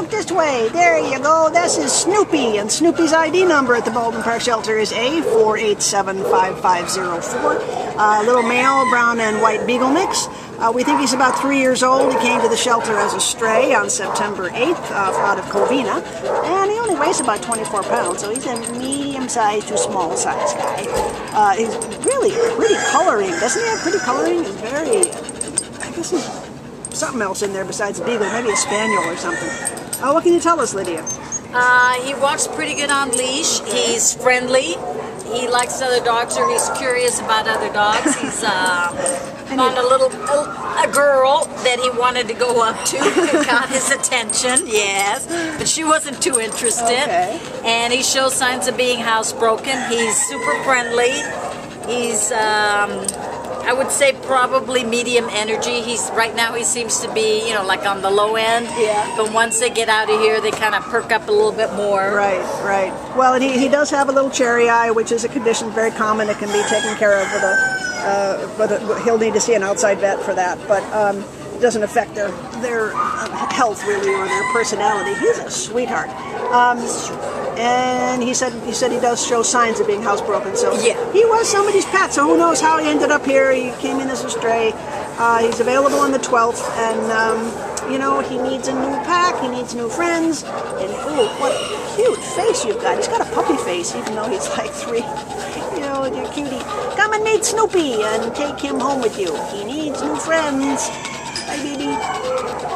look this way. There you go. This is Snoopy, and Snoopy's ID number at the Baldwin Park Shelter is A4875504. Uh, little male, brown and white beagle mix. Uh, we think he's about three years old. He came to the shelter as a stray on September 8th uh, out of Covina, and he only weighs about 24 pounds, so he's a medium-sized to small-sized guy. Uh, he's really pretty coloring, doesn't he have pretty coloring? He's very, I guess he's something else in there besides a beagle, maybe a spaniel or something. Uh, what can you tell us, Lydia? Uh, he walks pretty good on leash. He's friendly. He likes other dogs, or he's curious about other dogs. He's uh, found a little a, a girl that he wanted to go up to. Got his attention, yes, but she wasn't too interested. Okay. And he shows signs of being housebroken. He's super friendly. He's um, I would say probably medium energy. He's right now he seems to be, you know, like on the low end. Yeah. But once they get out of here, they kind of perk up a little bit more. Right, right. Well, and he, he does have a little cherry eye, which is a condition very common. It can be taken care of with a, uh, but a, he'll need to see an outside vet for that. But um, it doesn't affect their their uh, health really or their personality. He's a sweetheart. Um, and he said he said he does show signs of being housebroken. So Yeah. he was somebody's pet. So who knows how he ended up here? He came in as a stray. Uh, he's available on the 12th, and um, you know he needs a new pack. He needs new friends. And ooh, what a cute face you've got. He's got a puppy face, even though he's like three. You know, you're cutie. Come and meet Snoopy and take him home with you. He needs new friends. Bye, baby.